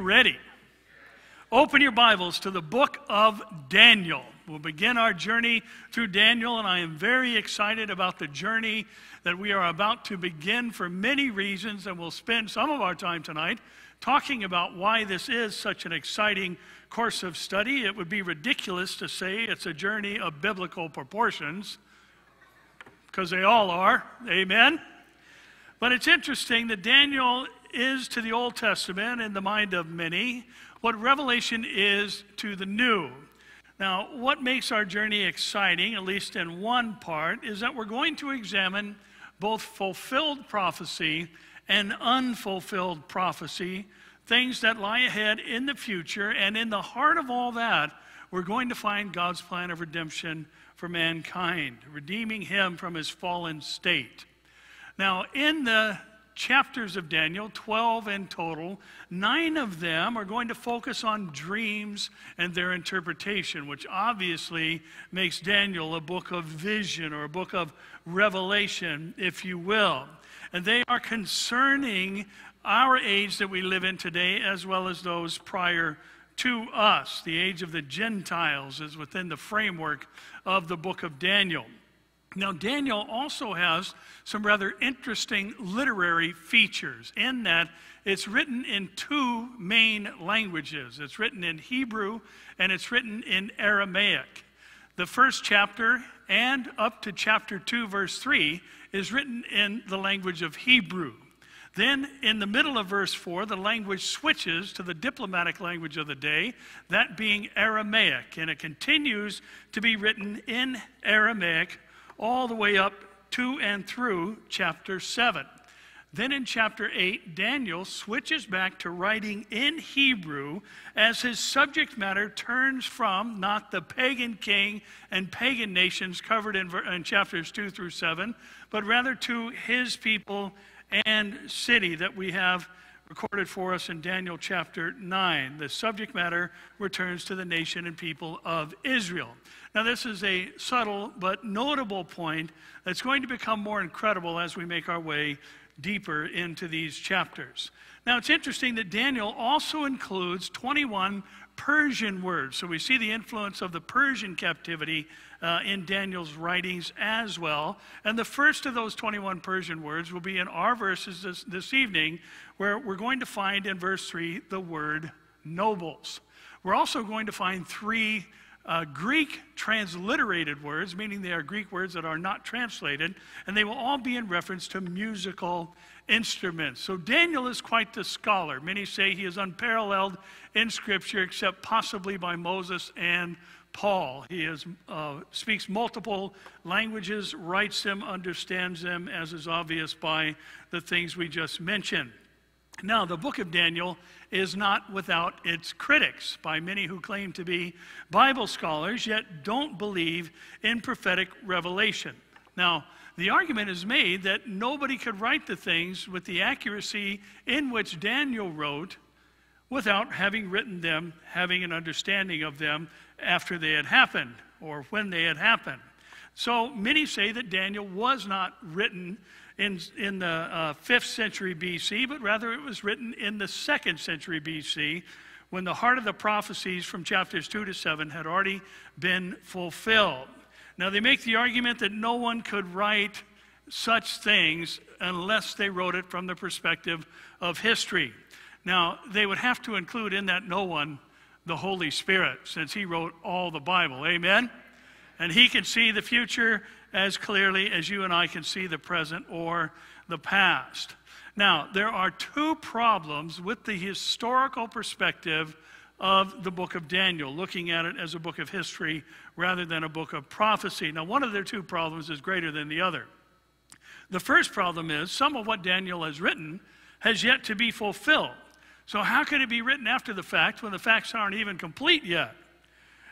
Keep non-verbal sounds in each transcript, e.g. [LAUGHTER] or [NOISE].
Ready? Open your Bibles to the book of Daniel. We'll begin our journey through Daniel, and I am very excited about the journey that we are about to begin for many reasons, and we'll spend some of our time tonight talking about why this is such an exciting course of study. It would be ridiculous to say it's a journey of biblical proportions, because they all are. Amen? But it's interesting that Daniel is to the Old Testament in the mind of many what Revelation is to the New. Now, what makes our journey exciting, at least in one part, is that we're going to examine both fulfilled prophecy and unfulfilled prophecy, things that lie ahead in the future. And in the heart of all that, we're going to find God's plan of redemption for mankind, redeeming him from his fallen state. Now, in the chapters of Daniel, 12 in total. Nine of them are going to focus on dreams and their interpretation, which obviously makes Daniel a book of vision or a book of revelation, if you will. And they are concerning our age that we live in today, as well as those prior to us. The age of the Gentiles is within the framework of the book of Daniel. Now, Daniel also has some rather interesting literary features in that it's written in two main languages it's written in Hebrew and it's written in Aramaic. The first chapter and up to chapter 2, verse 3, is written in the language of Hebrew. Then, in the middle of verse 4, the language switches to the diplomatic language of the day, that being Aramaic, and it continues to be written in Aramaic all the way up to and through chapter 7. Then in chapter 8, Daniel switches back to writing in Hebrew as his subject matter turns from not the pagan king and pagan nations covered in, in, chapters 2 through 7, but rather to his people and city that we have recorded for us in Daniel chapter 9. The subject matter returns to the nation and people of Israel. Now, this is a subtle but notable point that's going to become more incredible as we make our way deeper into these chapters. Now, it's interesting that Daniel also includes 21 Persian words. So we see the influence of the Persian captivity uh, in Daniel's writings as well. And the first of those 21 Persian words will be in our verses this, this evening, where we're going to find in verse 3 the word nobles. We're also going to find three uh, Greek transliterated words, meaning they are Greek words that are not translated, and they will all be in reference to musical instruments. So Daniel is quite the scholar. Many say he is unparalleled in Scripture, except possibly by Moses and Paul. He is, uh, speaks multiple languages, writes them, understands them, as is obvious by the things we just mentioned. Now, the book of Daniel is not without its critics by many who claim to be Bible scholars, yet don't believe in prophetic revelation. Now, the argument is made that nobody could write the things with the accuracy in which Daniel wrote without having written them, having an understanding of them after they had happened or when they had happened. So many say that Daniel was not written in, in the uh, 5th century BC, but rather it was written in the 2nd century BC when the heart of the prophecies from chapters 2 to 7 had already been fulfilled. Now, they make the argument that no one could write such things unless they wrote it from the perspective of history. Now, they would have to include in that no one the Holy Spirit, since he wrote all the Bible. Amen? And he can see the future as clearly as you and I can see the present or the past. Now, there are two problems with the historical perspective of the book of Daniel, looking at it as a book of history rather than a book of prophecy. Now, one of their two problems is greater than the other. The first problem is some of what Daniel has written has yet to be fulfilled. So, how can it be written after the fact when the facts aren't even complete yet?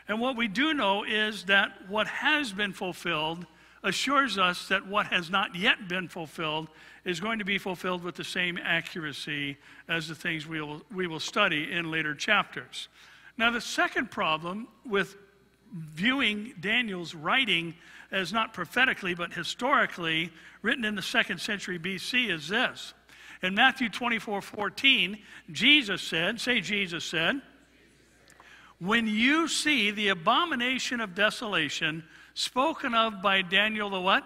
And what we do know is that what has been fulfilled assures us that what has not yet been fulfilled is going to be fulfilled with the same accuracy as the things we will, we will study in later chapters. Now, the second problem with viewing Daniel's writing as not prophetically but historically written in the second century BC is this In Matthew 24 14, Jesus said, say, Jesus said, when you see the abomination of desolation spoken of by Daniel the what?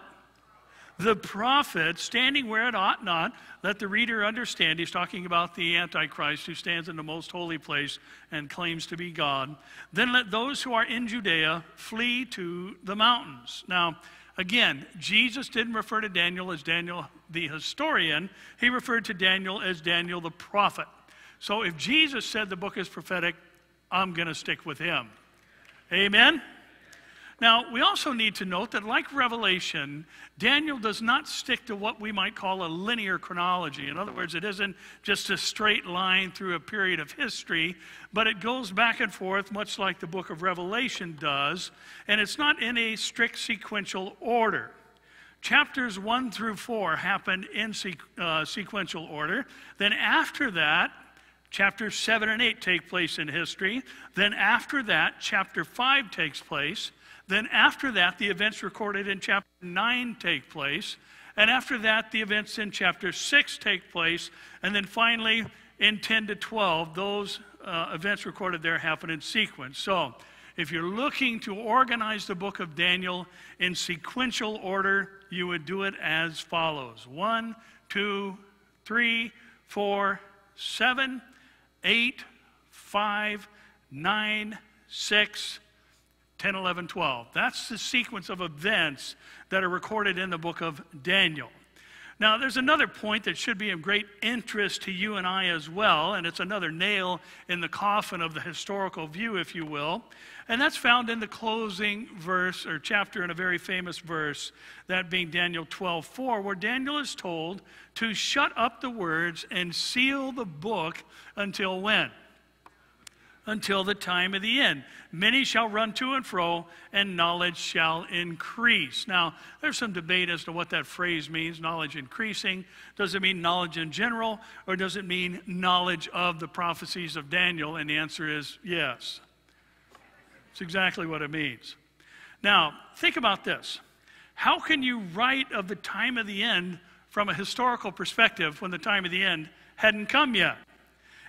The prophet standing where it ought not, let the reader understand. He's talking about the Antichrist who stands in the most holy place and claims to be God. Then let those who are in Judea flee to the mountains. Now, again, Jesus didn't refer to Daniel as Daniel the historian, he referred to Daniel as Daniel the prophet. So if Jesus said the book is prophetic, I'm going to stick with him. Amen? Now, we also need to note that, like Revelation, Daniel does not stick to what we might call a linear chronology. In other words, it isn't just a straight line through a period of history, but it goes back and forth, much like the book of Revelation does, and it's not in a strict sequential order. Chapters 1 through 4 happen in uh, sequential order. Then, after that, Chapters 7 and 8 take place in history. Then, after that, chapter 5 takes place. Then, after that, the events recorded in chapter 9 take place. And after that, the events in chapter 6 take place. And then finally, in 10 to 12, those uh, events recorded there happen in sequence. So, if you're looking to organize the book of Daniel in sequential order, you would do it as follows 1, 2, 3, 4, 7, 8, 5, 9, 6, 10, 11, 12. That's the sequence of events that are recorded in the book of Daniel. Now, there's another point that should be of great interest to you and I as well, and it's another nail in the coffin of the historical view, if you will. And that's found in the closing verse or chapter in a very famous verse, that being Daniel 12 4, where Daniel is told to shut up the words and seal the book until when? Until the time of the end. Many shall run to and fro, and knowledge shall increase. Now, there's some debate as to what that phrase means knowledge increasing. Does it mean knowledge in general, or does it mean knowledge of the prophecies of Daniel? And the answer is yes. It's exactly what it means. Now, think about this. How can you write of the time of the end from a historical perspective when the time of the end hadn't come yet?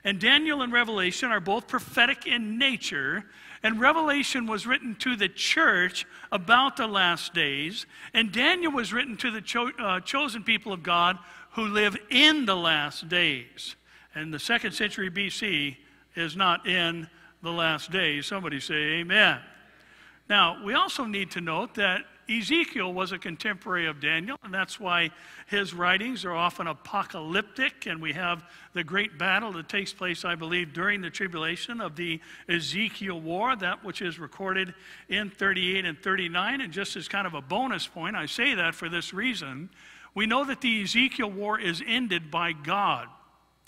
And Daniel and Revelation are both prophetic in nature. And Revelation was written to the church about the last days. And Daniel was written to the cho- uh, chosen people of God who live in the last days. And the second century BC is not in the last days. Somebody say amen. Now, we also need to note that Ezekiel was a contemporary of Daniel, and that's why his writings are often apocalyptic. And we have the great battle that takes place, I believe, during the tribulation of the Ezekiel War, that which is recorded in 38 and 39. And just as kind of a bonus point, I say that for this reason. We know that the Ezekiel War is ended by God.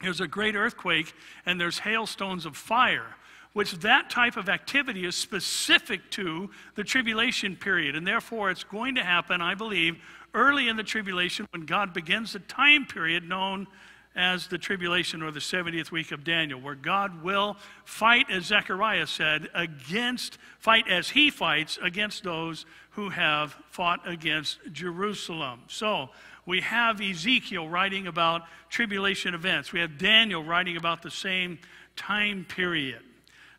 There's a great earthquake, and there's hailstones of fire which that type of activity is specific to the tribulation period. And therefore, it's going to happen, I believe, early in the tribulation when God begins the time period known as the tribulation or the 70th week of Daniel, where God will fight, as Zechariah said, against, fight as he fights against those who have fought against Jerusalem. So, we have Ezekiel writing about tribulation events. We have Daniel writing about the same time period.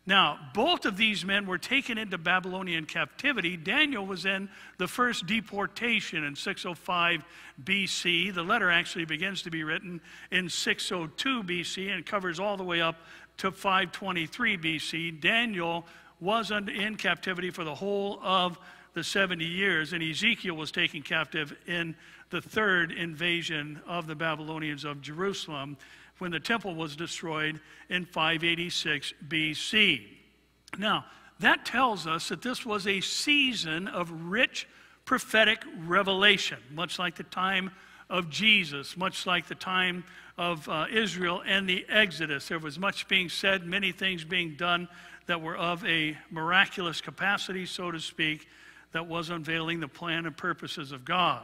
Now, both of these men were taken into Babylonian captivity. Daniel was in the first deportation in 605 BC. The letter actually begins to be written in 602 BC and covers all the way up to 523 BC. Daniel was in captivity for the whole of the 70 years, and Ezekiel was taken captive in the third invasion of the Babylonians of Jerusalem when the temple was destroyed in 586 BC. Now, that tells us that this was a season of rich prophetic revelation, much like the time of Jesus, much like the time of uh, Israel and the Exodus. There was much being said, many things being done that were of a miraculous capacity, so to speak, that was unveiling the plan and purposes of God.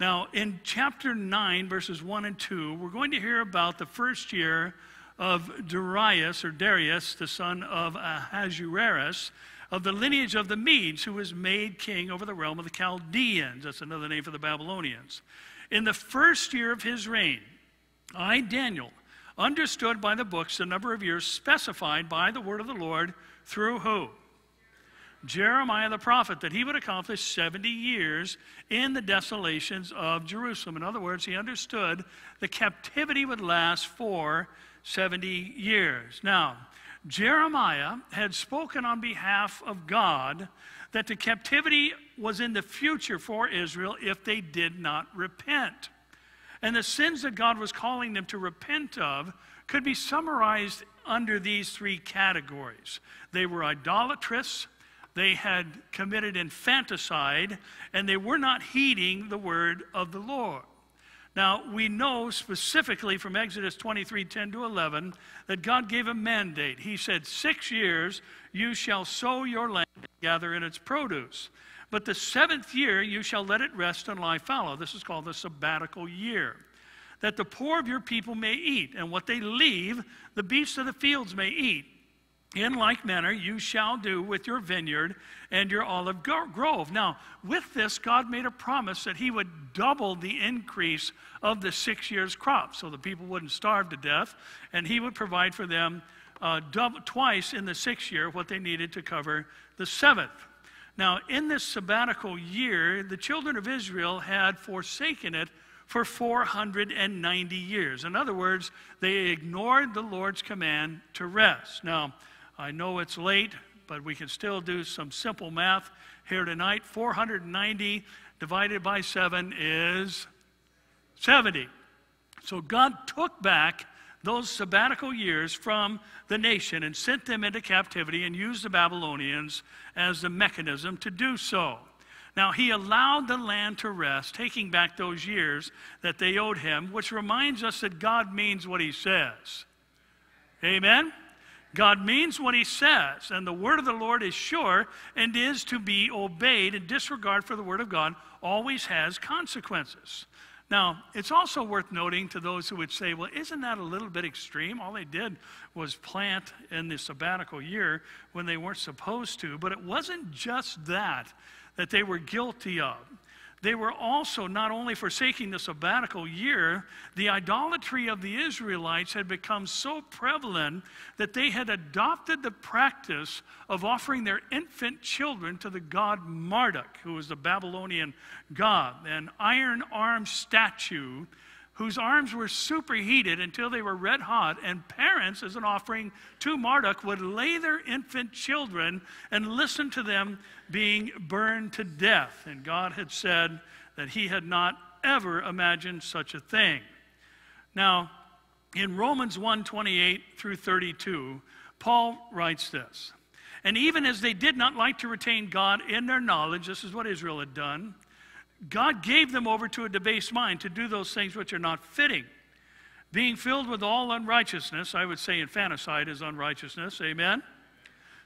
Now, in chapter 9, verses 1 and 2, we're going to hear about the first year of Darius, or Darius, the son of Ahasuerus, of the lineage of the Medes, who was made king over the realm of the Chaldeans. That's another name for the Babylonians. In the first year of his reign, I, Daniel, understood by the books the number of years specified by the word of the Lord through who? Jeremiah the prophet, that he would accomplish 70 years in the desolations of Jerusalem. In other words, he understood the captivity would last for 70 years. Now, Jeremiah had spoken on behalf of God that the captivity was in the future for Israel if they did not repent. And the sins that God was calling them to repent of could be summarized under these three categories they were idolatrous, they had committed infanticide, and they were not heeding the word of the Lord. Now, we know specifically from Exodus 23 10 to 11 that God gave a mandate. He said, Six years you shall sow your land and gather in its produce. But the seventh year you shall let it rest and lie fallow. This is called the sabbatical year. That the poor of your people may eat, and what they leave, the beasts of the fields may eat. In like manner, you shall do with your vineyard and your olive grove. Now, with this, God made a promise that He would double the increase of the six years' crop so the people wouldn't starve to death, and He would provide for them uh, double, twice in the sixth year what they needed to cover the seventh. Now, in this sabbatical year, the children of Israel had forsaken it for 490 years. In other words, they ignored the Lord's command to rest. Now, I know it's late, but we can still do some simple math here tonight. 490 divided by 7 is 70. So God took back those sabbatical years from the nation and sent them into captivity and used the Babylonians as the mechanism to do so. Now, he allowed the land to rest, taking back those years that they owed him, which reminds us that God means what he says. Amen? God means what he says, and the word of the Lord is sure and is to be obeyed, and disregard for the word of God always has consequences. Now, it's also worth noting to those who would say, well, isn't that a little bit extreme? All they did was plant in the sabbatical year when they weren't supposed to. But it wasn't just that that they were guilty of. They were also not only forsaking the sabbatical year, the idolatry of the Israelites had become so prevalent that they had adopted the practice of offering their infant children to the god Marduk, who was the Babylonian god, an iron armed statue whose arms were superheated until they were red hot, and parents, as an offering to Marduk, would lay their infant children and listen to them being burned to death. And God had said that He had not ever imagined such a thing. Now, in Romans 1 28 through 32, Paul writes this. And even as they did not like to retain God in their knowledge, this is what Israel had done, God gave them over to a debased mind to do those things which are not fitting. Being filled with all unrighteousness, I would say infanticide is unrighteousness, amen?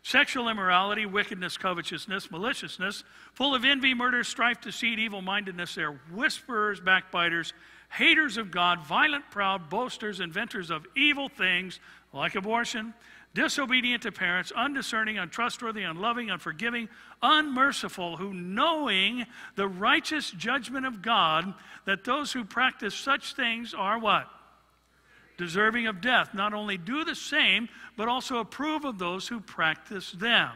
Sexual immorality, wickedness, covetousness, maliciousness, full of envy, murder, strife, deceit, evil mindedness. They're whisperers, backbiters, haters of God, violent, proud, boasters, inventors of evil things, like abortion disobedient to parents, undiscerning, untrustworthy, unloving, unforgiving, unmerciful, who knowing the righteous judgment of God, that those who practice such things are what? Deserving of death. Not only do the same, but also approve of those who practice them.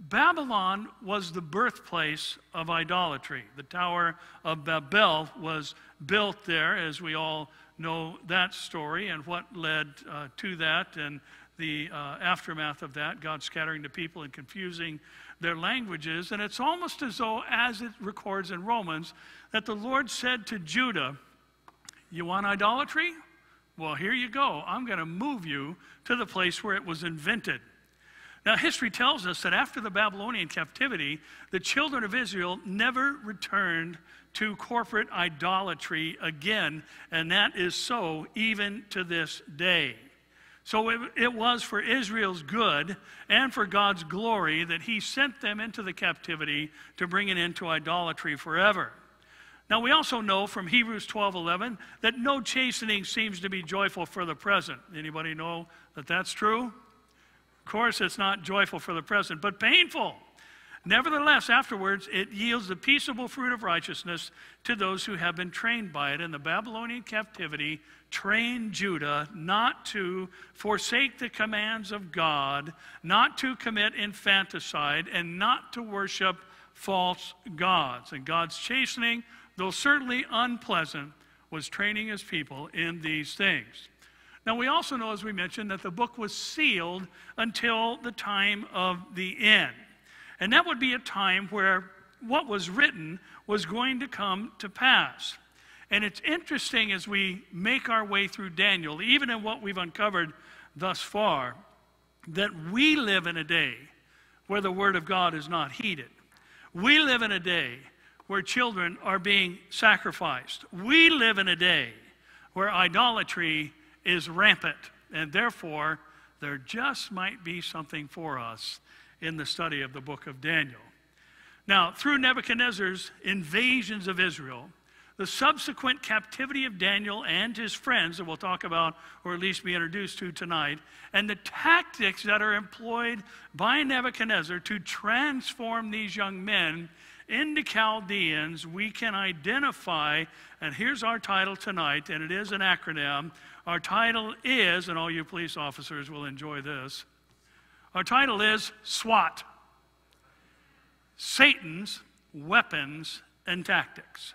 Babylon was the birthplace of idolatry. The Tower of Babel was built there, as we all know that story and what led uh, to that. And the uh, aftermath of that, God scattering the people and confusing their languages. And it's almost as though, as it records in Romans, that the Lord said to Judah, You want idolatry? Well, here you go. I'm going to move you to the place where it was invented. Now, history tells us that after the Babylonian captivity, the children of Israel never returned to corporate idolatry again, and that is so even to this day. So it, it, was for Israel's good and for God's glory that he sent them into the captivity to bring it into idolatry forever. Now we also know from Hebrews 12:11 that no chastening seems to be joyful for the present. Anybody know that that's true? Of course it's not joyful for the present, but painful. Nevertheless, afterwards, it yields the peaceable fruit of righteousness to those who have been trained by it. And the Babylonian captivity trained Judah not to forsake the commands of God, not to commit infanticide, and not to worship false gods. And God's chastening, though certainly unpleasant, was training his people in these things. Now, we also know, as we mentioned, that the book was sealed until the time of the end. And that would be a time where what was written was going to come to pass. And it's interesting as we make our way through Daniel, even in what we've uncovered thus far, that we live in a day where the Word of God is not heeded. We live in a day where children are being sacrificed. We live in a day where idolatry is rampant, and therefore, there just might be something for us in the study of the book of Daniel. Now, through Nebuchadnezzar's invasions of Israel, the subsequent captivity of Daniel and his friends that we'll talk about, or at least be introduced to tonight, and the tactics that are employed by Nebuchadnezzar to transform these young men into Chaldeans, we can identify, and here's our title tonight, and it is an acronym. Our title is, and all you police officers will enjoy this, our title is SWAT Satan's Weapons and Tactics.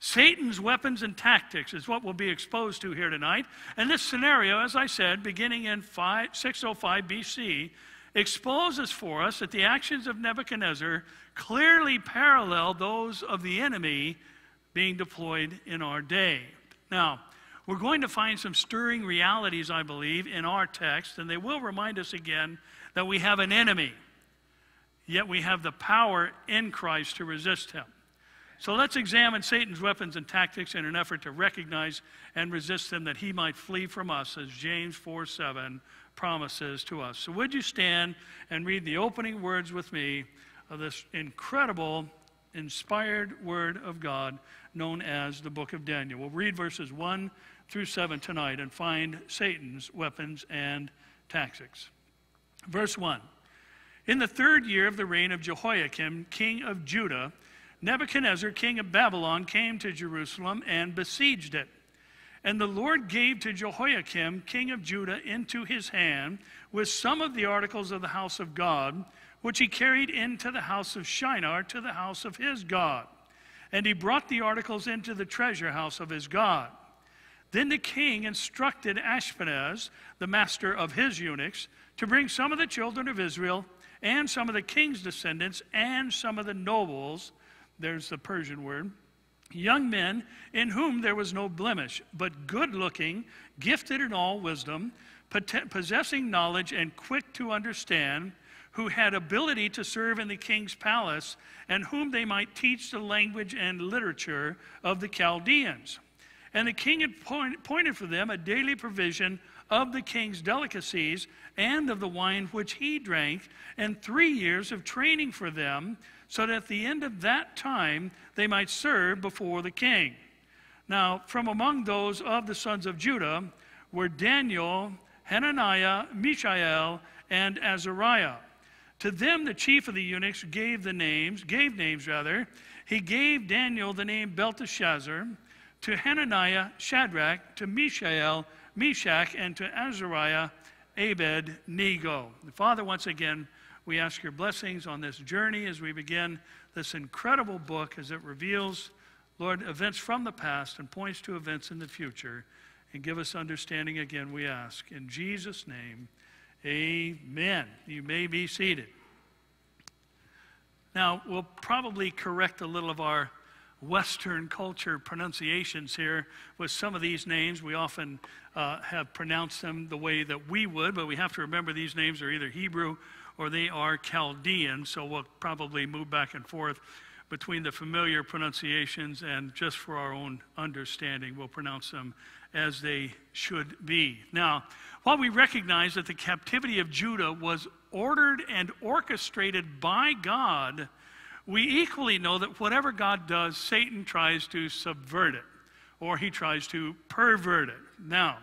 Satan's weapons and tactics is what we'll be exposed to here tonight. And this scenario, as I said, beginning in 5, 605 BC, exposes for us that the actions of Nebuchadnezzar clearly parallel those of the enemy being deployed in our day. Now, we're going to find some stirring realities, I believe, in our text, and they will remind us again that we have an enemy, yet we have the power in Christ to resist him. So let's examine Satan's weapons and tactics in an effort to recognize and resist them that he might flee from us, as James 4 7 promises to us. So, would you stand and read the opening words with me of this incredible, inspired word of God known as the book of Daniel? We'll read verses 1 through 7 tonight and find Satan's weapons and tactics. Verse 1 In the third year of the reign of Jehoiakim, king of Judah, Nebuchadnezzar, king of Babylon, came to Jerusalem and besieged it. And the Lord gave to Jehoiakim, king of Judah, into his hand with some of the articles of the house of God, which he carried into the house of Shinar to the house of his God. And he brought the articles into the treasure house of his God. Then the king instructed Ashpenaz, the master of his eunuchs, to bring some of the children of Israel and some of the king's descendants and some of the nobles, there's the Persian word, young men in whom there was no blemish, but good looking, gifted in all wisdom, possessing knowledge and quick to understand, who had ability to serve in the king's palace, and whom they might teach the language and literature of the Chaldeans. And the king had appointed for them a daily provision of the king's delicacies and of the wine which he drank, and three years of training for them, so that at the end of that time they might serve before the king. Now, from among those of the sons of Judah were Daniel, Hananiah, Mishael, and Azariah. To them the chief of the eunuchs gave the names, gave names rather. He gave Daniel the name Belteshazzar to Hananiah, Shadrach, to Mishael, Meshach, and to Azariah, Abed, Nego. Father, once again, we ask your blessings on this journey as we begin this incredible book as it reveals, Lord, events from the past and points to events in the future. And give us understanding again, we ask. In Jesus' name, amen. You may be seated. Now, we'll probably correct a little of our Western culture pronunciations here with some of these names. We often uh, have pronounced them the way that we would, but we have to remember these names are either Hebrew or they are Chaldean, so we'll probably move back and forth between the familiar pronunciations and just for our own understanding, we'll pronounce them as they should be. Now, while we recognize that the captivity of Judah was ordered and orchestrated by God, we equally know that whatever God does, Satan tries to subvert it or he tries to pervert it. Now,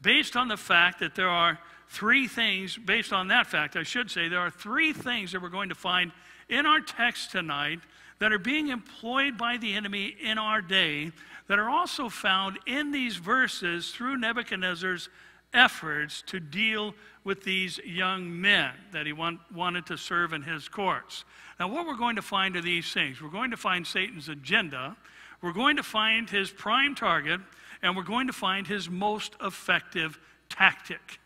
based on the fact that there are three things, based on that fact, I should say, there are three things that we're going to find in our text tonight that are being employed by the enemy in our day that are also found in these verses through Nebuchadnezzar's efforts to deal with these young men that he want, wanted to serve in his courts. Now, what we're going to find are these things we're going to find Satan's agenda, we're going to find his prime target, and we're going to find his most effective tactic.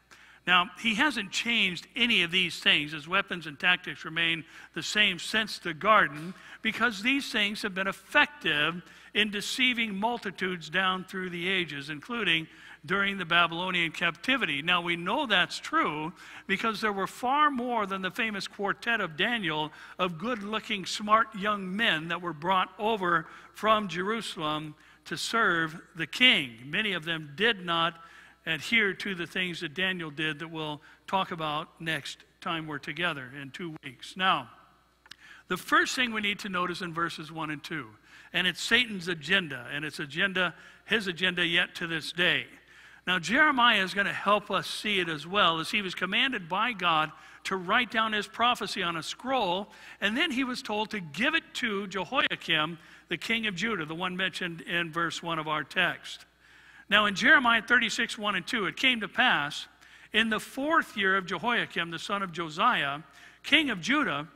Now, he hasn't changed any of these things. His weapons and tactics remain the same since the garden because these things have been effective in deceiving multitudes down through the ages, including during the Babylonian captivity. Now, we know that's true because there were far more than the famous quartet of Daniel of good looking, smart young men that were brought over from Jerusalem to serve the king. Many of them did not adhere to the things that Daniel did that we'll talk about next time we're together in two weeks. Now, the first thing we need to notice in verses 1 and 2, and it's Satan's agenda, and it's agenda, his agenda yet to this day. Now, Jeremiah is going to help us see it as well, as he was commanded by God to write down his prophecy on a scroll, and then he was told to give it to Jehoiakim, the king of Judah, the one mentioned in verse 1 of our text. Now, in Jeremiah 36, 1 and 2, it came to pass in the fourth year of Jehoiakim, the son of Josiah, king of Judah,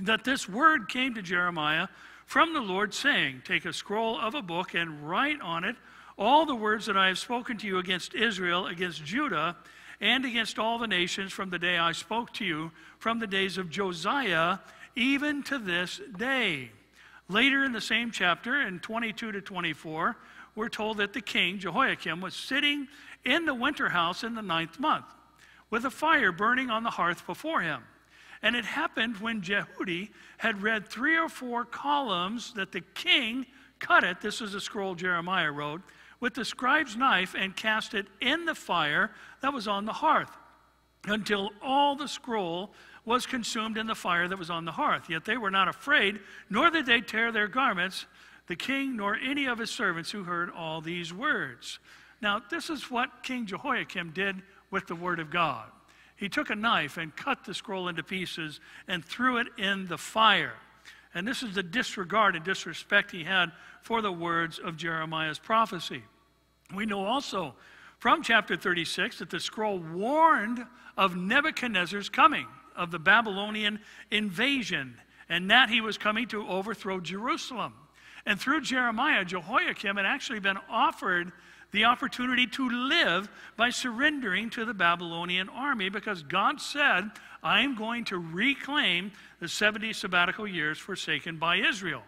that this word came to Jeremiah from the Lord, saying, Take a scroll of a book and write on it all the words that I have spoken to you against Israel, against Judah, and against all the nations from the day I spoke to you, from the days of Josiah, even to this day. Later in the same chapter, in 22 to 24, we're told that the king, Jehoiakim, was sitting in the winter house in the ninth month with a fire burning on the hearth before him. And it happened when Jehudi had read three or four columns that the king cut it. This is a scroll Jeremiah wrote with the scribe's knife and cast it in the fire that was on the hearth until all the scroll was consumed in the fire that was on the hearth. Yet they were not afraid, nor did they tear their garments, the king nor any of his servants who heard all these words. Now, this is what King Jehoiakim did with the word of God. He took a knife and cut the scroll into pieces and threw it in the fire. And this is the disregard and disrespect he had for the words of Jeremiah's prophecy. We know also from chapter 36 that the scroll warned of Nebuchadnezzar's coming, of the Babylonian invasion, and that he was coming to overthrow Jerusalem. And through Jeremiah, Jehoiakim had actually been offered the opportunity to live by surrendering to the Babylonian army because God said, I am going to reclaim the 70 sabbatical years forsaken by Israel.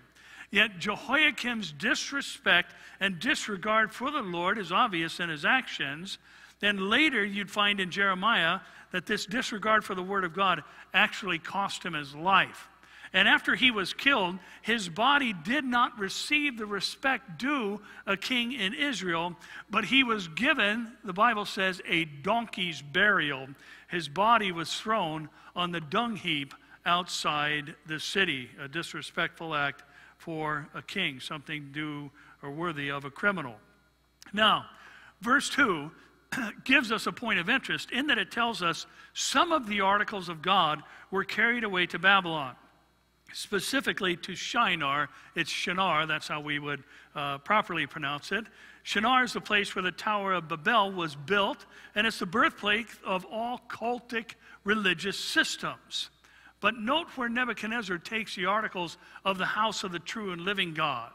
Yet Jehoiakim's disrespect and disregard for the Lord is obvious in his actions. Then later you'd find in Jeremiah that this disregard for the word of God actually cost him his life. And after he was killed, his body did not receive the respect due a king in Israel, but he was given, the Bible says, a donkey's burial. His body was thrown on the dung heap outside the city, a disrespectful act for a king, something due or worthy of a criminal. Now, verse 2 [CLEARS THROAT] gives us a point of interest in that it tells us some of the articles of God were carried away to Babylon specifically to Shinar. It's Shinar, that's how we would uh, properly pronounce it. Shinar is the place where the Tower of Babel was built, and it's the birthplace of all cultic religious systems. But note where Nebuchadnezzar takes the articles of the house of the true and living God.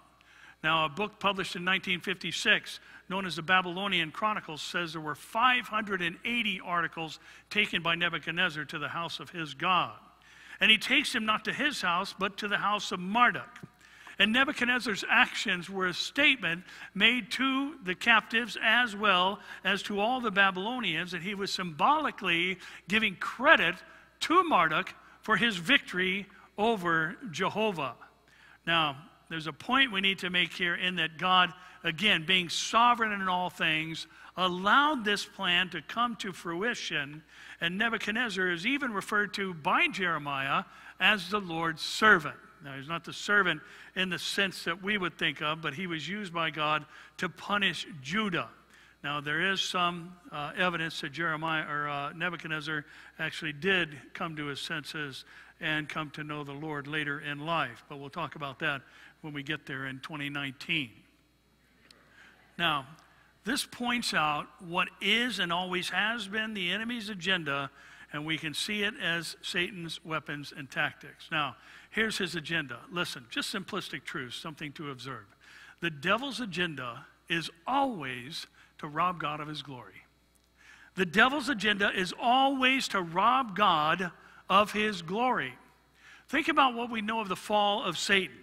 Now, a book published in 1956, known as the Babylonian Chronicles, says there were 580 articles taken by Nebuchadnezzar to the house of his God. And he takes him not to his house, but to the house of Marduk. And Nebuchadnezzar's actions were a statement made to the captives as well as to all the Babylonians, and he was symbolically giving credit to Marduk for his victory over Jehovah. Now, there's a point we need to make here in that God, again, being sovereign in all things, allowed this plan to come to fruition. And Nebuchadnezzar is even referred to by Jeremiah as the Lord's servant. Now, he's not the servant in the sense that we would think of, but he was used by God to punish Judah. Now, there is some uh, evidence that Jeremiah or uh, Nebuchadnezzar actually did come to his senses and come to know the Lord later in life. But we'll talk about that when we get there in 2019. Now, this points out what is and always has been the enemy's agenda, and we can see it as Satan's weapons and tactics. Now, here's his agenda. Listen, just simplistic truths, something to observe. The devil's agenda is always to rob God of his glory. The devil's agenda is always to rob God of his glory. Think about what we know of the fall of Satan.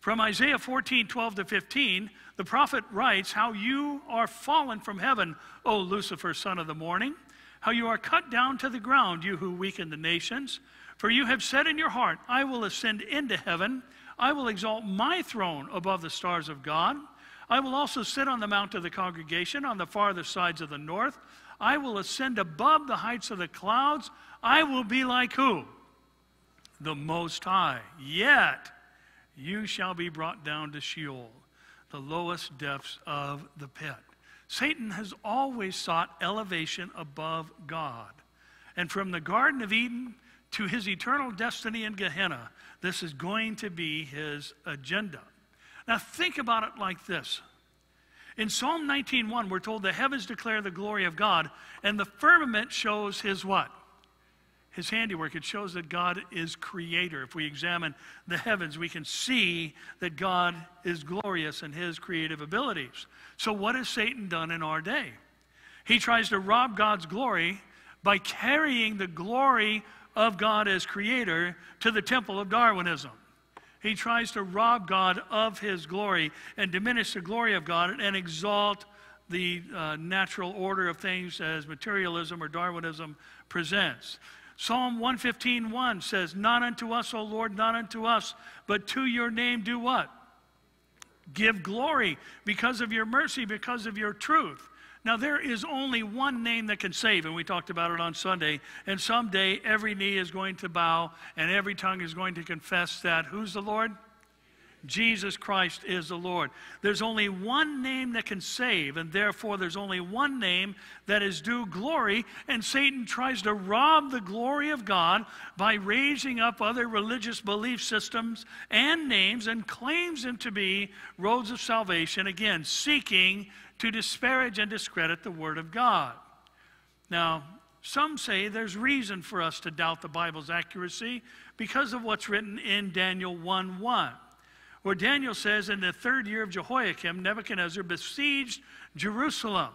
From Isaiah 14, 12 to 15, the prophet writes, How you are fallen from heaven, O Lucifer, son of the morning, how you are cut down to the ground, you who weaken the nations. For you have said in your heart, I will ascend into heaven, I will exalt my throne above the stars of God. I will also sit on the mount of the congregation on the farther sides of the north. I will ascend above the heights of the clouds. I will be like who? The Most High. Yet you shall be brought down to Sheol, the lowest depths of the pit. Satan has always sought elevation above God. And from the Garden of Eden to his eternal destiny in Gehenna, this is going to be his agenda. Now, think about it like this. In Psalm 19:1, we're told the heavens declare the glory of God, and the firmament shows his what? His handiwork. It shows that God is creator. If we examine the heavens, we can see that God is glorious in his creative abilities. So, what has Satan done in our day? He tries to rob God's glory by carrying the glory of God as creator to the temple of Darwinism. He tries to rob God of his glory and diminish the glory of God and exalt the uh, natural order of things as materialism or Darwinism presents. Psalm 115:1 says, Not unto us, O Lord, not unto us, but to your name do what? Give glory because of your mercy, because of your truth. Now, there is only one name that can save, and we talked about it on Sunday. And someday every knee is going to bow and every tongue is going to confess that who's the Lord? Jesus Christ is the Lord. There's only one name that can save, and therefore there's only one name that is due glory. And Satan tries to rob the glory of God by raising up other religious belief systems and names and claims them to be roads of salvation, again, seeking to disparage and discredit the Word of God. Now, some say there's reason for us to doubt the Bible's accuracy because of what's written in Daniel 1 1, where Daniel says, In the third year of Jehoiakim, Nebuchadnezzar besieged Jerusalem.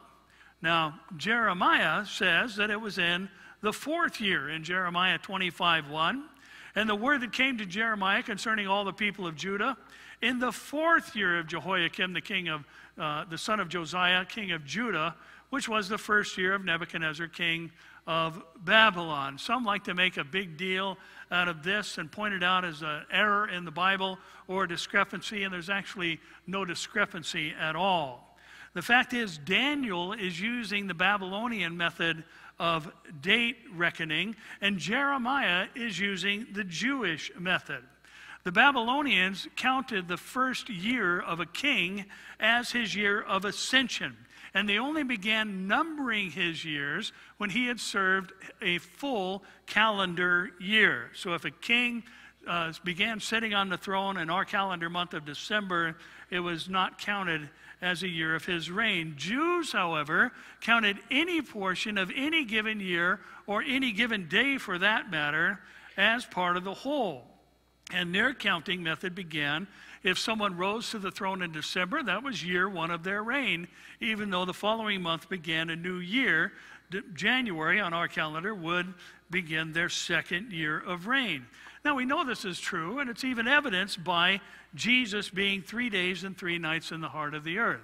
Now, Jeremiah says that it was in the fourth year, in Jeremiah 25 1. And the word that came to Jeremiah concerning all the people of Judah in the fourth year of Jehoiakim, the king of uh, the son of Josiah, king of Judah, which was the first year of Nebuchadnezzar, king of Babylon. Some like to make a big deal out of this and point it out as an error in the Bible or a discrepancy, and there's actually no discrepancy at all. The fact is, Daniel is using the Babylonian method of date reckoning, and Jeremiah is using the Jewish method. The Babylonians counted the first year of a king as his year of ascension. And they only began numbering his years when he had served a full calendar year. So if a king uh, began sitting on the throne in our calendar month of December, it was not counted as a year of his reign. Jews, however, counted any portion of any given year or any given day for that matter as part of the whole. And their counting method began if someone rose to the throne in December, that was year one of their reign, even though the following month began a new year. January on our calendar would begin their second year of reign. Now we know this is true, and it's even evidenced by Jesus being three days and three nights in the heart of the earth.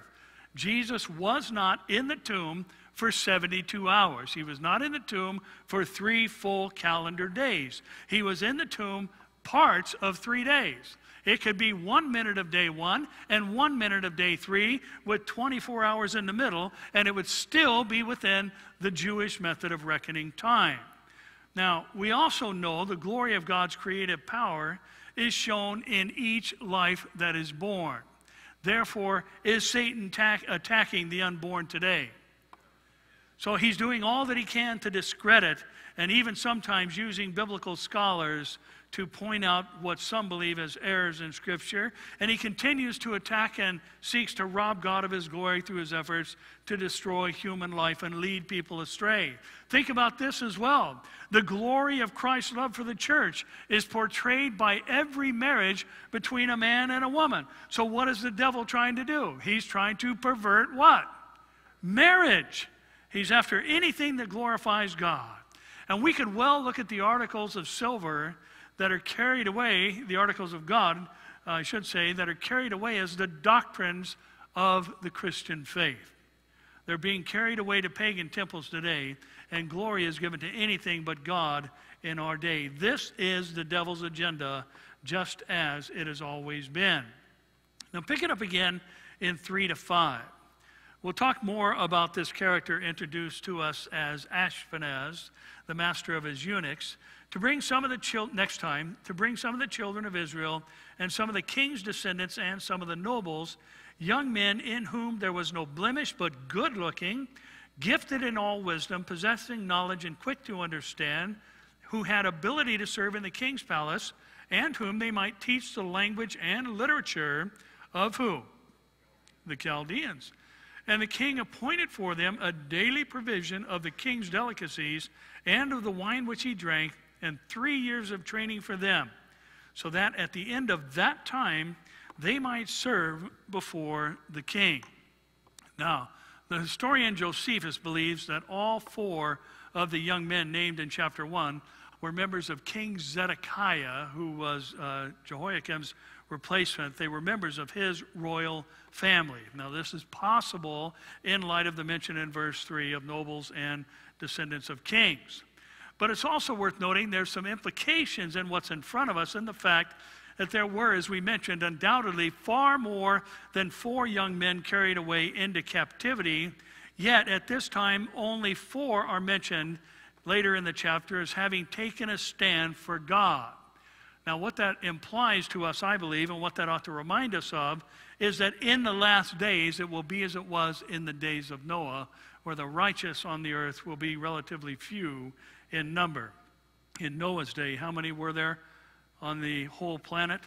Jesus was not in the tomb for 72 hours. He was not in the tomb for three full calendar days. He was in the tomb parts of three days. It could be one minute of day one and one minute of day three with 24 hours in the middle, and it would still be within the Jewish method of reckoning time. Now, we also know the glory of God's creative power is shown in each life that is born. Therefore, is Satan attacking the unborn today? So he's doing all that he can to discredit and even sometimes using biblical scholars to point out what some believe as errors in Scripture. And he continues to attack and seeks to rob God of his glory through his efforts to destroy human life and lead people astray. Think about this as well. The glory of Christ's love for the church is portrayed by every marriage between a man and a woman. So, what is the devil trying to do? He's trying to pervert what? Marriage. He's after anything that glorifies God. And we could well look at the articles of silver that are carried away, the articles of God, uh, I should say, that are carried away as the doctrines of the Christian faith. They're being carried away to pagan temples today, and glory is given to anything but God in our day. This is the devil's agenda, just as it has always been. Now, pick it up again in 3 to 5. We'll talk more about this character introduced to us as Ashpenaz, the master of his eunuchs, to bring some of the children, next time, to bring some of the children of Israel and some of the king's descendants and some of the nobles, young men in whom there was no blemish, but good looking, gifted in all wisdom, possessing knowledge and quick to understand, who had ability to serve in the king's palace, and whom they might teach the language and literature of who? The Chaldeans. And the king appointed for them a daily provision of the king's delicacies and of the wine which he drank and three years of training for them, so that at the end of that time they might serve before the king. Now, the historian Josephus believes that all four of the young men named in chapter 1 were members of King Zedekiah, who was uh, Jehoiakim's replacement. They were members of his royal family. Now, this is possible in light of the mention in verse 3 of nobles and descendants of kings. But it's also worth noting there's some implications in what's in front of us and the fact that there were, as we mentioned, undoubtedly far more than four young men carried away into captivity. Yet at this time, only four are mentioned later in the chapter as having taken a stand for God. Now, what that implies to us, I believe, and what that ought to remind us of, is that in the last days it will be as it was in the days of Noah, where the righteous on the earth will be relatively few in number. In Noah's day, how many were there on the whole planet?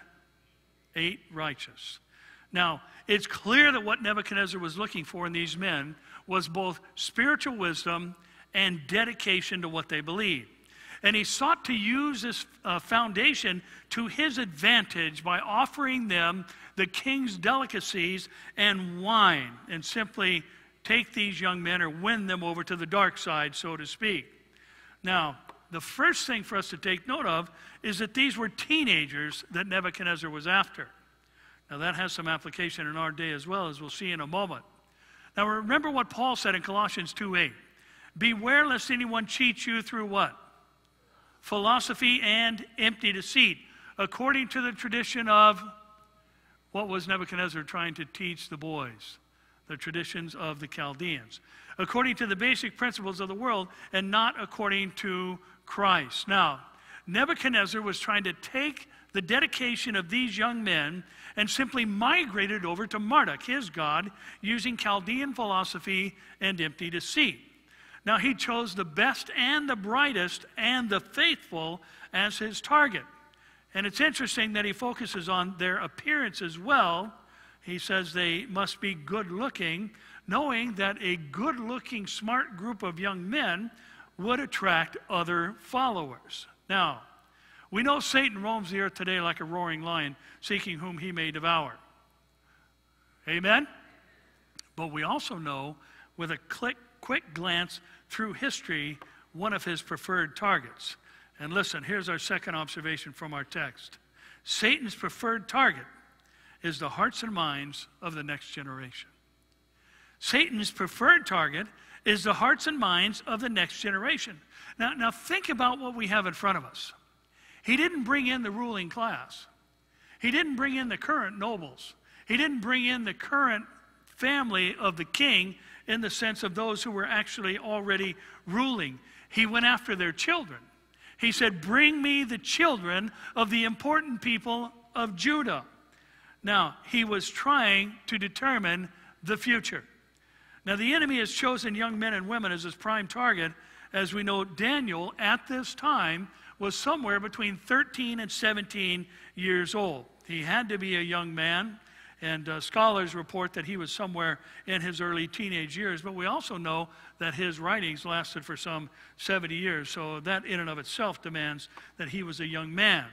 Eight righteous. Now, it's clear that what Nebuchadnezzar was looking for in these men was both spiritual wisdom and dedication to what they believed. And he sought to use this uh, foundation to his advantage by offering them the king's delicacies and wine, and simply take these young men or win them over to the dark side, so to speak. Now, the first thing for us to take note of is that these were teenagers that Nebuchadnezzar was after. Now, that has some application in our day as well, as we'll see in a moment. Now, remember what Paul said in Colossians 2 8. Beware lest anyone cheat you through what? Philosophy and empty deceit, according to the tradition of what was Nebuchadnezzar trying to teach the boys? The traditions of the Chaldeans according to the basic principles of the world and not according to Christ. Now, Nebuchadnezzar was trying to take the dedication of these young men and simply migrate it over to Marduk, his god, using Chaldean philosophy and empty deceit. Now, he chose the best and the brightest and the faithful as his target. And it's interesting that he focuses on their appearance as well. He says they must be good looking, knowing that a good looking, smart group of young men would attract other followers. Now, we know Satan roams the earth today like a roaring lion, seeking whom he may devour. Amen? But we also know, with a click, quick glance through history, one of his preferred targets. And listen, here's our second observation from our text Satan's preferred target is the hearts and minds of the next generation. Satan's preferred target is the hearts and minds of the next generation. Now, now think about what we have in front of us. He didn't bring in the ruling class. He didn't bring in the current nobles. He didn't bring in the current family of the king in the sense of those who were actually already ruling. He went after their children. He said, Bring me the children of the important people of Judah. Now, he was trying to determine the future. Now, the enemy has chosen young men and women as his prime target. As we know, Daniel at this time was somewhere between 13 and 17 years old. He had to be a young man, and uh, scholars report that he was somewhere in his early teenage years, but we also know that his writings lasted for some 70 years, so that in and of itself demands that he was a young man.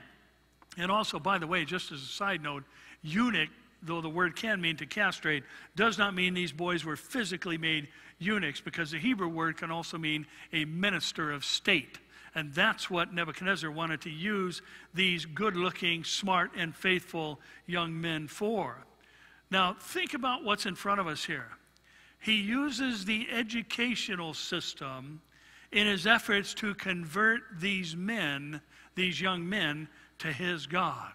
And also, by the way, just as a side note, eunuch, though the word can mean to castrate, does not mean these boys were physically made eunuchs, because the Hebrew word can also mean a minister of state. And that's what Nebuchadnezzar wanted to use these good looking, smart, and faithful young men for. Now, think about what's in front of us here. He uses the educational system in his efforts to convert these men, these young men, to his God.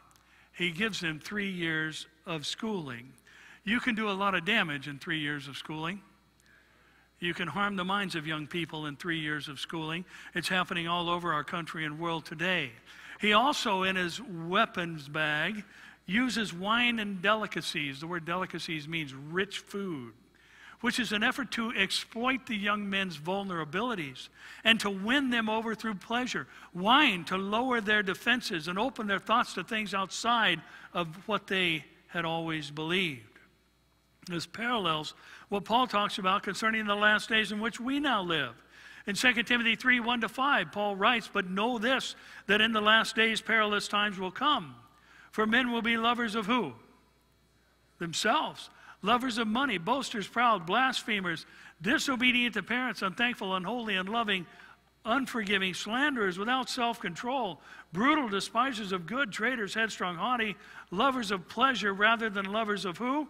He gives them three years of schooling. You can do a lot of damage in three years of schooling. You can harm the minds of young people in three years of schooling. It's happening all over our country and world today. He also, in his weapons bag, uses wine and delicacies. The word delicacies means rich food, which is an effort to exploit the young men's vulnerabilities and to win them over through pleasure. Wine to lower their defenses and open their thoughts to things outside of what they had always believed. This parallels what Paul talks about concerning the last days in which we now live. In 2 Timothy 3 1 to 5, Paul writes, But know this, that in the last days perilous times will come. For men will be lovers of who? Themselves. Lovers of money, boasters, proud, blasphemers, disobedient to parents, unthankful, unholy, unloving, unforgiving, slanderers, without self control, brutal, despisers of good, traitors, headstrong, haughty, lovers of pleasure rather than lovers of who?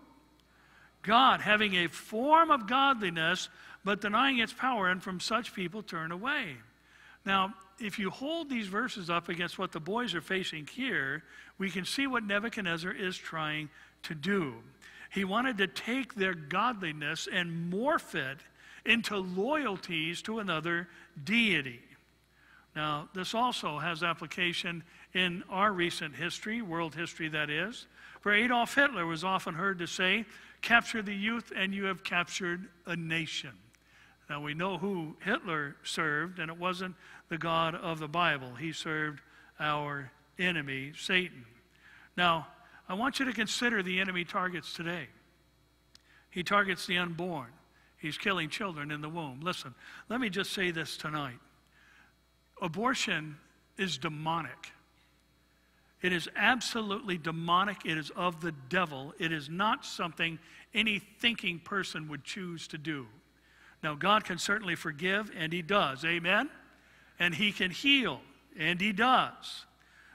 God, having a form of godliness, but denying its power, and from such people turn away. Now, if you hold these verses up against what the boys are facing here, we can see what Nebuchadnezzar is trying to do. He wanted to take their godliness and morph it into loyalties to another deity. Now, this also has application in our recent history, world history that is. For Adolf Hitler was often heard to say, Capture the youth, and you have captured a nation. Now, we know who Hitler served, and it wasn't the God of the Bible. He served our enemy, Satan. Now, I want you to consider the enemy targets today. He targets the unborn. He's killing children in the womb. Listen, let me just say this tonight. Abortion is demonic. It is absolutely demonic. It is of the devil. It is not something any thinking person would choose to do. Now, God can certainly forgive, and He does. Amen? And He can heal, and He does.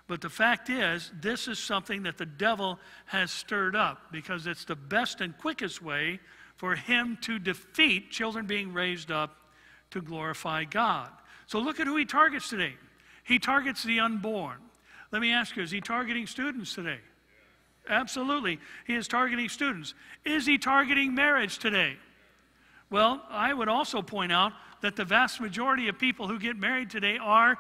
But the fact is, this is something that the devil has stirred up because it's the best and quickest way for him to defeat children being raised up to glorify God. So look at who he targets today. He targets the unborn. Let me ask you, is he targeting students today? Absolutely. He is targeting students. Is he targeting marriage today? Well, I would also point out that the vast majority of people who get married today are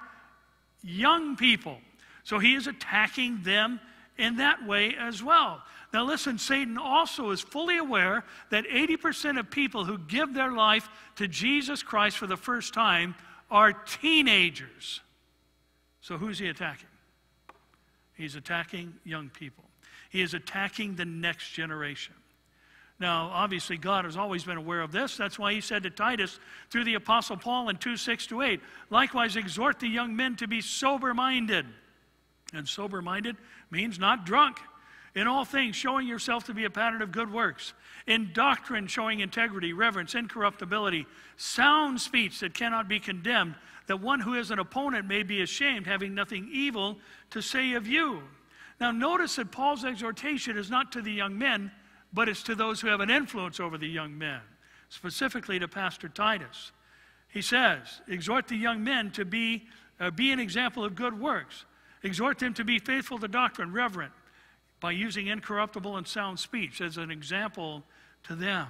young people. So he is attacking them in that way as well. Now, listen, Satan also is fully aware that 80% of people who give their life to Jesus Christ for the first time are teenagers. So, who's he attacking? He's attacking young people, he is attacking the next generation. Now, obviously, God has always been aware of this. That's why he said to Titus through the Apostle Paul in 2 6 to 8, likewise exhort the young men to be sober minded. And sober minded means not drunk. In all things, showing yourself to be a pattern of good works. In doctrine, showing integrity, reverence, incorruptibility, sound speech that cannot be condemned, that one who is an opponent may be ashamed, having nothing evil to say of you. Now, notice that Paul's exhortation is not to the young men, but it's to those who have an influence over the young men, specifically to Pastor Titus. He says, Exhort the young men to be, uh, be an example of good works, exhort them to be faithful to doctrine, reverent, by using incorruptible and sound speech as an example to them.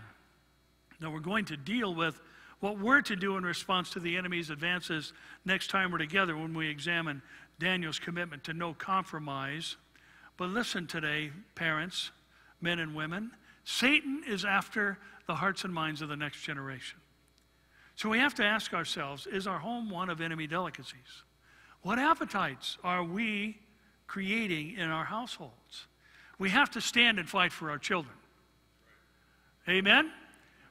Now, we're going to deal with what we're to do in response to the enemy's advances next time we're together when we examine Daniel's commitment to no compromise. But listen today, parents, men and women, Satan is after the hearts and minds of the next generation. So we have to ask ourselves is our home one of enemy delicacies? What appetites are we creating in our households? We have to stand and fight for our children. Amen?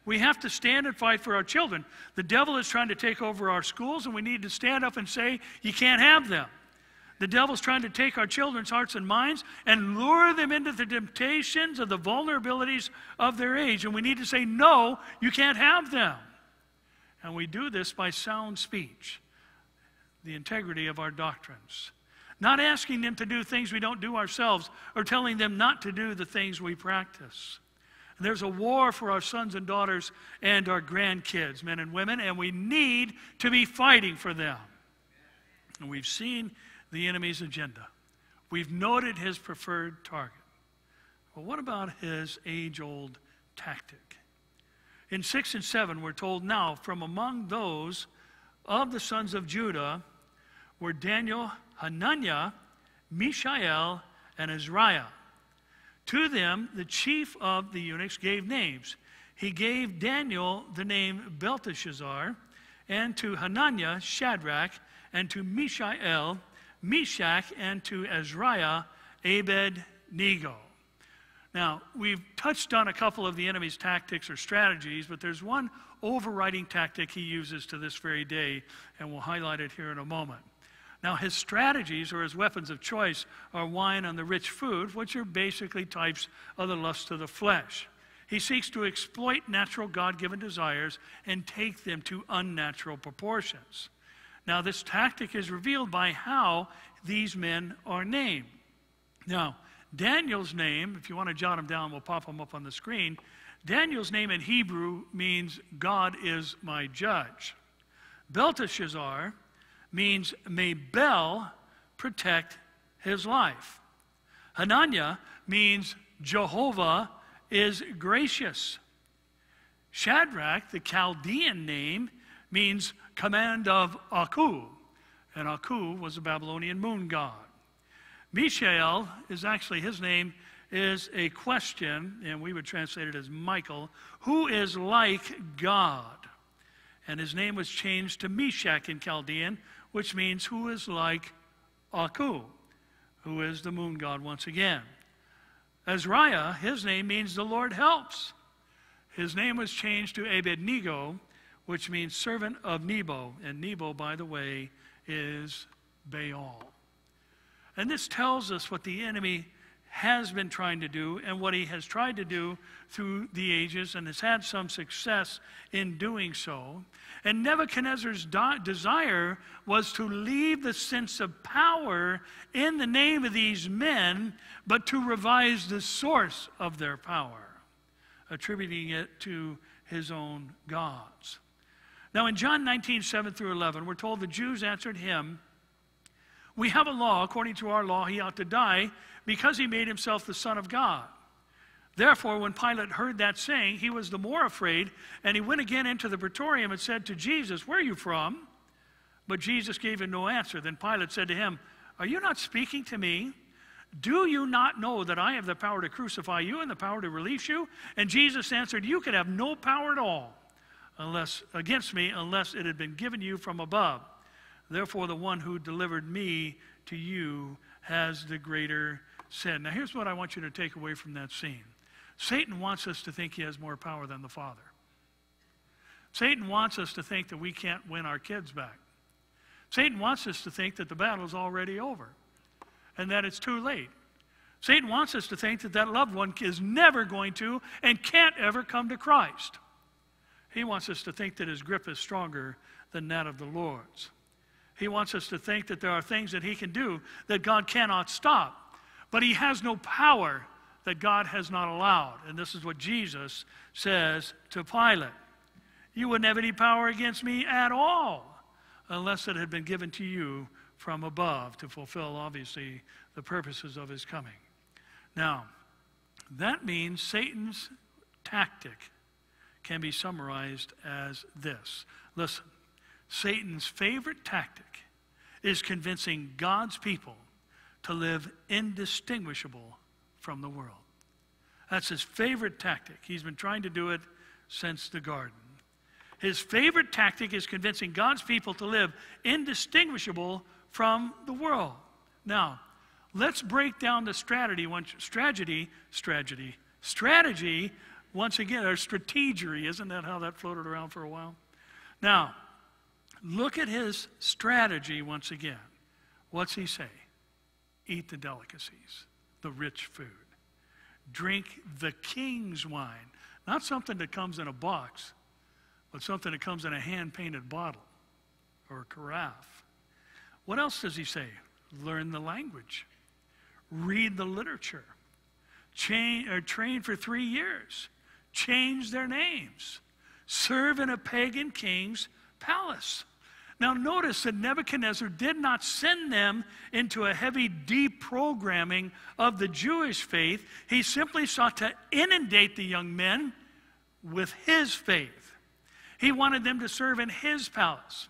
We have to stand and fight for our children. The devil is trying to take over our schools, and we need to stand up and say, You can't have them. The devil's trying to take our children's hearts and minds and lure them into the temptations of the vulnerabilities of their age. And we need to say, No, you can't have them. And we do this by sound speech, the integrity of our doctrines. Not asking them to do things we don't do ourselves or telling them not to do the things we practice. There's a war for our sons and daughters and our grandkids, men and women, and we need to be fighting for them. And we've seen the enemy's agenda. We've noted his preferred target. But what about his age old tactic? In 6 and 7, we're told now, from among those of the sons of Judah were Daniel, Hananiah, Mishael, and Azariah. To them, the chief of the eunuchs gave names. He gave Daniel the name Belteshazzar, and to Hananiah, Shadrach, and to Mishael, Meshach, and to Azariah, Abednego. Now, we've touched on a couple of the enemy's tactics or strategies, but there's one overriding tactic he uses to this very day, and we'll highlight it here in a moment. Now, his strategies or his weapons of choice are wine and the rich food, which are basically types of the lust of the flesh. He seeks to exploit natural God given desires and take them to unnatural proportions. Now, this tactic is revealed by how these men are named. Now, Daniel's name, if you want to jot them down, we'll pop them up on the screen. Daniel's name in Hebrew means God is my judge. Belteshazzar means, may Bel protect his life. Hananiah means Jehovah is gracious. Shadrach, the Chaldean name, means command of Aku, and Aku was a Babylonian moon god. Mishael is actually, his name is a question, and we would translate it as Michael, who is like God. And his name was changed to Meshach in Chaldean, which means who is like Aku, who is the moon god once again. Azariah, his name means the Lord helps. His name was changed to Abednego, which means servant of Nebo. And Nebo, by the way, is Baal. And this tells us what the enemy has been trying to do and what he has tried to do through the ages and has had some success in doing so. And Nebuchadnezzar's desire was to leave the sense of power in the name of these men, but to revise the source of their power, attributing it to his own gods. Now, in John 19, 7 through 11, we're told the Jews answered him, We have a law. According to our law, he ought to die because he made himself the Son of God. Therefore, when Pilate heard that saying, he was the more afraid, and he went again into the praetorium and said to Jesus, Where are you from? But Jesus gave him no answer. Then Pilate said to him, Are you not speaking to me? Do you not know that I have the power to crucify you and the power to release you? And Jesus answered, You could have no power at all unless against me unless it had been given you from above. Therefore, the one who delivered me to you has the greater sin. Now, here's what I want you to take away from that scene Satan wants us to think he has more power than the Father. Satan wants us to think that we can't win our kids back. Satan wants us to think that the battle's already over and that it's too late. Satan wants us to think that that loved one is never going to and can't ever come to Christ. He wants us to think that his grip is stronger than that of the Lord's. He wants us to think that there are things that he can do that God cannot stop. But he has no power that God has not allowed. And this is what Jesus says to Pilate You wouldn't have any power against me at all unless it had been given to you from above to fulfill, obviously, the purposes of his coming. Now, that means Satan's tactic can be summarized as this. Listen, Satan's favorite tactic is convincing God's people to live indistinguishable from the world. That's his favorite tactic. He's been trying to do it since the garden. His favorite tactic is convincing God's people to live indistinguishable from the world. Now, let's break down the strategy, once strategy, strategy, strategy once again, or strategery. Isn't that how that floated around for a while? Now, look at his strategy once again. What's he say? Eat the delicacies, the rich food. Drink the king's wine. Not something that comes in a box, but something that comes in a hand painted bottle or a carafe. What else does he say? Learn the language, read the literature, or uh, train for three years, change their names, serve in a pagan king's palace. Now, notice that Nebuchadnezzar did not send them into a heavy deprogramming of the Jewish faith. He simply sought to inundate the young men with his faith. He wanted them to serve in his palace.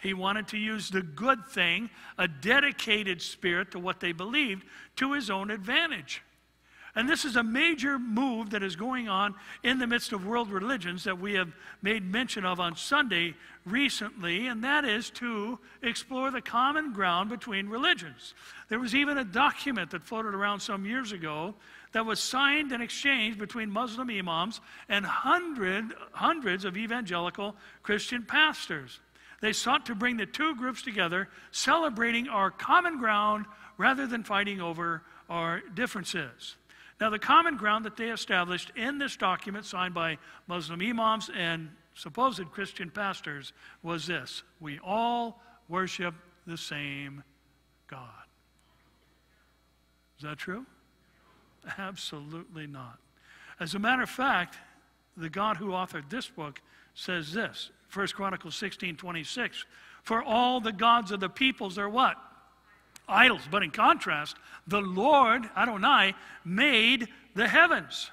He wanted to use the good thing, a dedicated spirit to what they believed, to his own advantage. And this is a major move that is going on in the midst of world religions that we have made mention of on Sunday recently, and that is to explore the common ground between religions. There was even a document that floated around some years ago that was signed and exchanged between Muslim imams and hundred, hundreds of evangelical Christian pastors. They sought to bring the two groups together, celebrating our common ground rather than fighting over our differences. Now, the common ground that they established in this document signed by Muslim imams and supposed Christian pastors was this we all worship the same God. Is that true? Absolutely not. As a matter of fact, the God who authored this book says this 1 Chronicles 16 26. For all the gods of the peoples are what? Idols. But in contrast, the Lord, Adonai, made the heavens.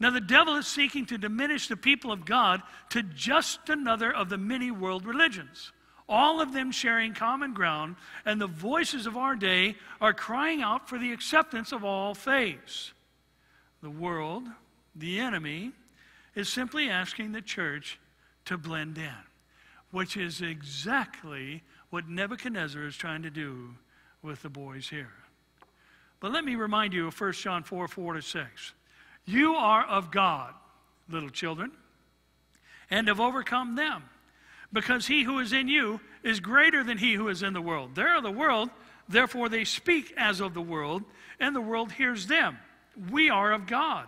Now, the devil is seeking to diminish the people of God to just another of the many world religions, all of them sharing common ground, and the voices of our day are crying out for the acceptance of all faiths. The world, the enemy, is simply asking the church to blend in, which is exactly what Nebuchadnezzar is trying to do with the boys here. But let me remind you of 1 John 4 4 to 6. You are of God, little children, and have overcome them, because he who is in you is greater than he who is in the world. They're of the world, therefore they speak as of the world, and the world hears them. We are of God.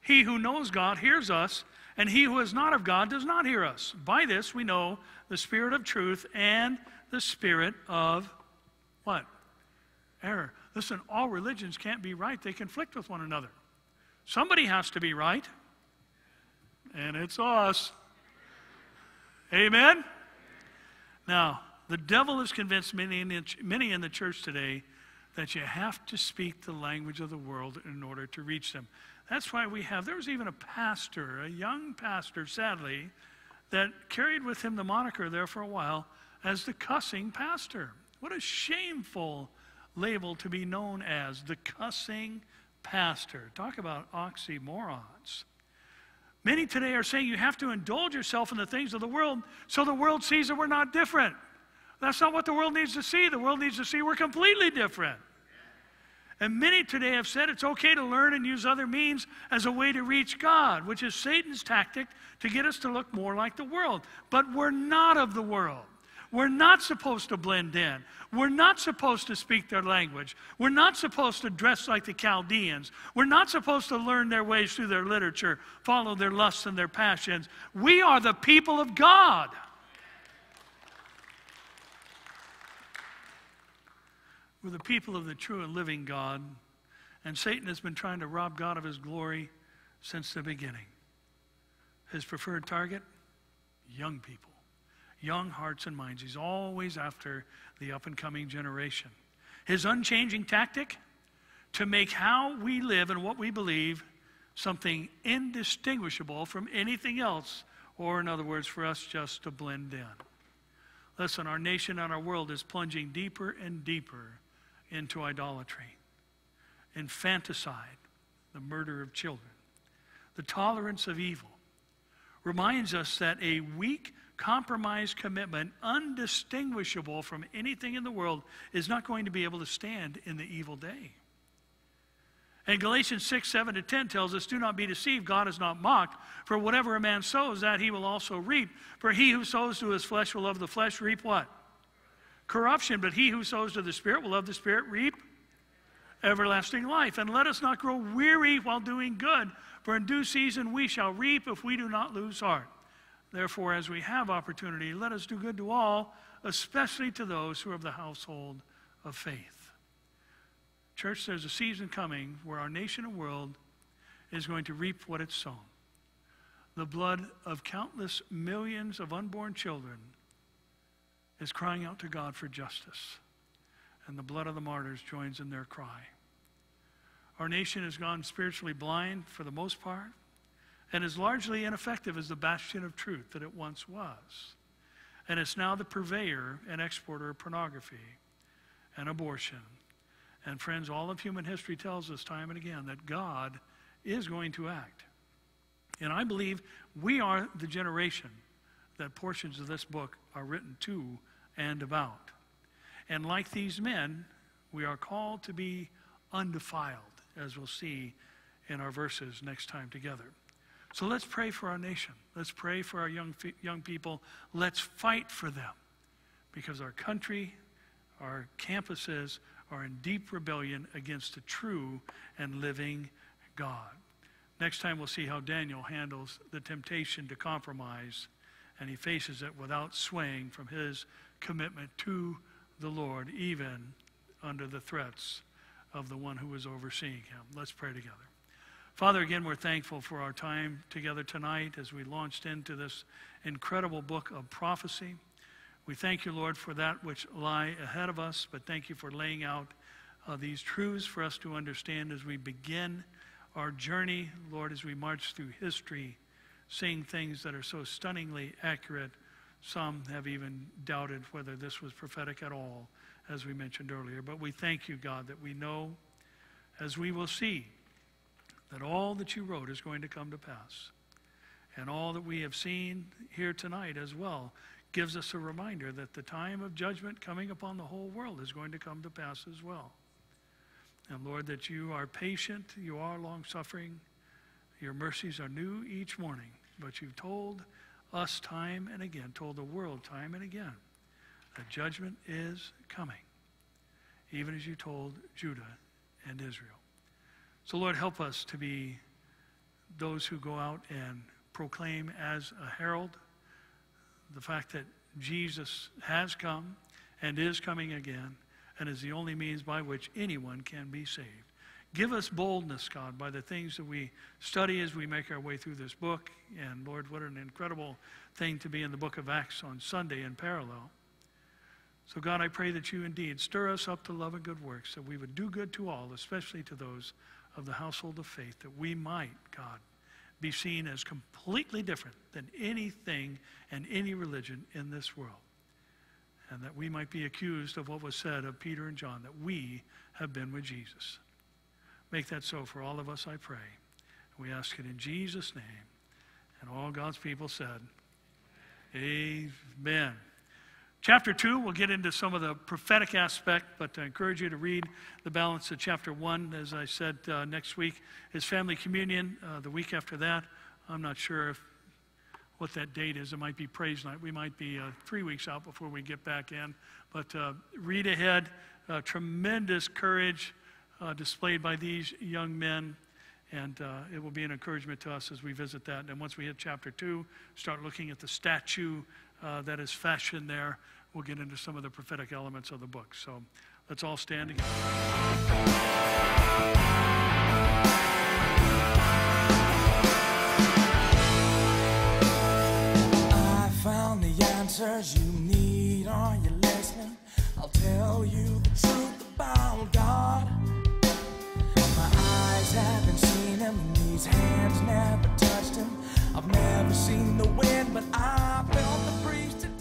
He who knows God hears us, and he who is not of God does not hear us. By this we know the spirit of truth and the spirit of what? Error. Listen, all religions can't be right, they conflict with one another. Somebody has to be right, and it's us. Amen? Now, the devil has convinced many in, the, many in the church today that you have to speak the language of the world in order to reach them. That's why we have, there was even a pastor, a young pastor, sadly, that carried with him the moniker there for a while as the cussing pastor. What a shameful label to be known as the cussing pastor. Talk about oxymorons. Many today are saying you have to indulge yourself in the things of the world so the world sees that we're not different. That's not what the world needs to see. The world needs to see we're completely different. And many today have said it's okay to learn and use other means as a way to reach God, which is Satan's tactic to get us to look more like the world. But we're not of the world. We're not supposed to blend in. We're not supposed to speak their language. We're not supposed to dress like the Chaldeans. We're not supposed to learn their ways through their literature, follow their lusts and their passions. We are the people of God. We're the people of the true and living God, and Satan has been trying to rob God of his glory since the beginning. His preferred target? Young people young hearts and minds. He's always after the up and coming generation. His unchanging tactic to make how we live and what we believe something indistinguishable from anything else, or in other words, for us just to blend in. Listen, our nation and our world is plunging deeper and deeper into idolatry, infanticide, the murder of children, the tolerance of evil, reminds us that a weak, compromised commitment, undistinguishable from anything in the world, is not going to be able to stand in the evil day. And Galatians 6, 7 to 10 tells us, Do not be deceived, God is not mocked. For whatever a man sows, that he will also reap. For he who sows to his flesh will of the flesh reap what? Corruption. But he who sows to the Spirit will of the Spirit reap everlasting life. And let us not grow weary while doing good, for in due season we shall reap if we do not lose heart. Therefore, as we have opportunity, let us do good to all, especially to those who are of the household of faith. Church, there's a season coming where our nation and world is going to reap what it's sown. The blood of countless millions of unborn children is crying out to God for justice. And the blood of the martyrs joins in their cry. Our nation has gone spiritually blind for the most part and is largely ineffective as the bastion of truth that it once was. And it's now the purveyor and exporter of pornography and abortion and friends, all of human history tells us time and again that God is going to act. And I believe we are the generation that portions of this book are written to and about. And like these men, we are called to be undefiled, as we'll see in our verses next time together. So let's pray for our nation. Let's pray for our young, young people. Let's fight for them because our country, our campuses, are in deep rebellion against the true and living God. Next time, we'll see how Daniel handles the temptation to compromise, and he faces it without swaying from his commitment to the Lord, even under the threats of the one who is overseeing him. Let's pray together. Father, again, we're thankful for our time together tonight as we launched into this incredible book of prophecy. We thank you, Lord, for that which lie ahead of us, but thank you for laying out uh, these truths for us to understand as we begin our journey, Lord, as we march through history, seeing things that are so stunningly accurate. Some have even doubted whether this was prophetic at all, as we mentioned earlier. But we thank you, God, that we know, as we will see, that all that you wrote is going to come to pass. And all that we have seen here tonight as well gives us a reminder that the time of judgment coming upon the whole world is going to come to pass as well. And Lord, that you are patient, you are long suffering, your mercies are new each morning. But you've told us time and again, told the world time and again, that judgment is coming, even as you told Judah and Israel. So, Lord, help us to be those who go out and proclaim as a herald the fact that Jesus has come and is coming again and is the only means by which anyone can be saved. Give us boldness, God, by the things that we study as we make our way through this book. And Lord, what an incredible thing to be in the book of Acts on Sunday in parallel. So, God, I pray that you indeed stir us up to love and good works, that we would do good to all, especially to those of the household of faith, that we might, God, be seen as completely different than anything and any religion in this world. And that we might be accused of what was said of Peter and John, that we have been with Jesus. Make that so for all of us, I pray. We ask it in Jesus' name. And all God's people said, Amen. Chapter 2, we'll get into some of the prophetic aspect, but I encourage you to read the balance of chapter 1. As I said, uh, next week is family communion. Uh, the week after that, I'm not sure if, what that date is. It might be praise night. We might be uh, three weeks out before we get back in. But uh, read ahead. Uh, tremendous courage uh, displayed by these young men. And it will be an encouragement to us as we visit that. And once we hit chapter 2, start looking at the statue uh, that is fashioned there. We'll get into some of the prophetic elements of the book. So let's all stand together. I found the answers you need. Are you listening? I'll tell you the truth about God. My eyes haven't seen him, these hands never touched him. I've never seen the wind, but I felt the breeze today.